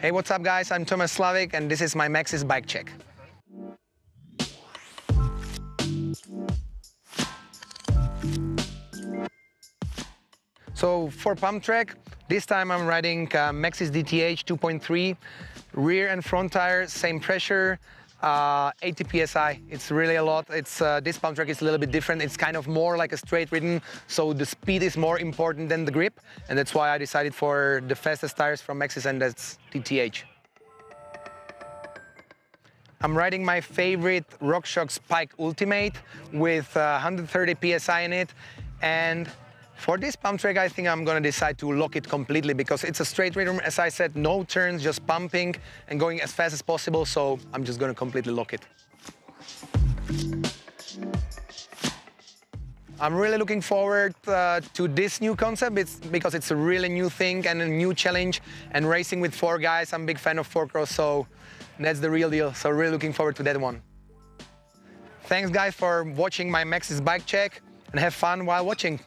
Hey, what's up guys? I'm Tomas Slavik and this is my Maxxis bike check. So for pump track, this time I'm riding uh, Maxxis DTH 2.3, rear and front tire, same pressure, uh, 80 psi. It's really a lot. It's uh, this pump track is a little bit different. It's kind of more like a straight rhythm, so the speed is more important than the grip, and that's why I decided for the fastest tires from Maxxis, and that's DTH. I'm riding my favorite RockShox Pike Ultimate with uh, 130 psi in it, and for this pump track, I think I'm gonna decide to lock it completely because it's a straight rhythm. As I said, no turns, just pumping and going as fast as possible. So I'm just gonna completely lock it. I'm really looking forward uh, to this new concept it's because it's a really new thing and a new challenge. And racing with four guys, I'm a big fan of four cross, so that's the real deal. So really looking forward to that one. Thanks guys for watching my Maxxis bike check and have fun while watching.